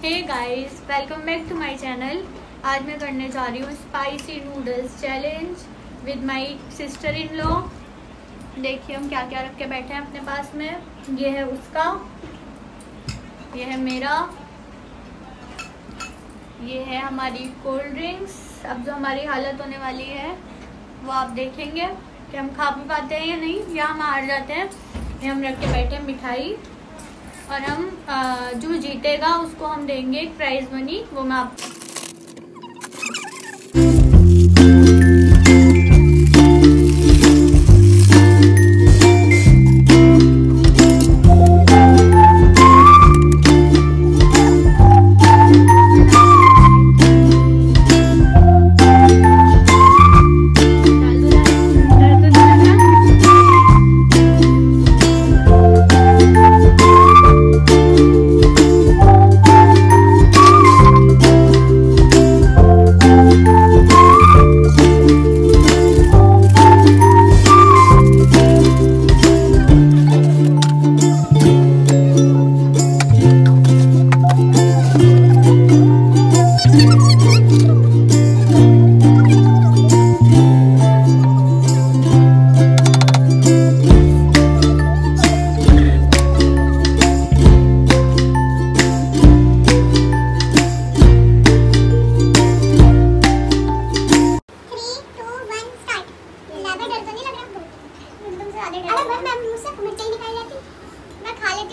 Hey guys welcome back to my channel आज मैं करने जा रही हूँ spicy noodles challenge with my sister in law देखिए हम क्या क्या रख के बैठे हैं अपने पास में। ये है उसका, ये है मेरा, ये है हमारी कोल्ड ड्रिंक्स अब जो हमारी हालत होने वाली है, वो आप देखेंगे कि हम खा भी पाते हैं या नहीं, या हम हार जाते हैं। ये हम रख के बैठे हैं मिठाई। और हम जो जीतेगा उसको हम देंगे एक प्राइज मनी वो मैं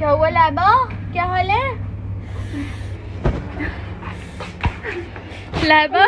क्या हुआ लाबा? क्या हाल है? लाबा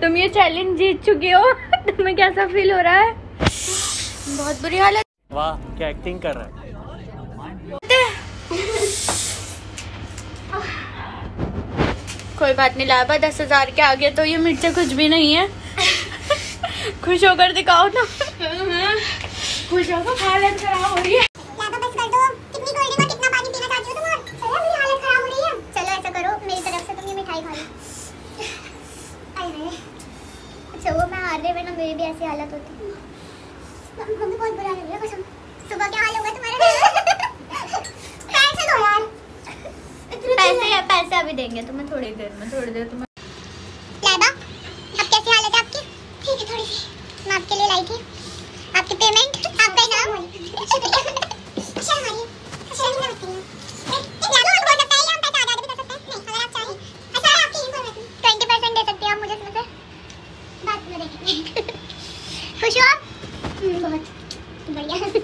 तुम ये चैलेंज जीत चुके हो। तुम्हें कैसा फील हो रहा है? बहुत बुरी हालत। वाह क्या एक्टिंग कर रहा है? कोई बात नहीं लाबा दस हज़ार के आगे तो ये मिर्चे कुछ भी नहीं है। खुश होकर दिखाओ ना। खुश होकर हालत खराब हो रही है। ऐसी हालत होती मम्मी बहुत बुरा लग रहा है सुबह क्या हाल होगा तुम्हारा पैसे दो यार। पैसे या पैसे अभी देंगे तुम्हें थोड़ी देर में थोड़ी देर तुम्हें। लाइबा अब कैसी हालत है आपकी? ठीक है थोड़ी सी। मैं आपके लिए लाई थी। आपकी पेमेंट आपका नाम हमारी नहीं मत करिए खुश हो बहुत बढ़िया।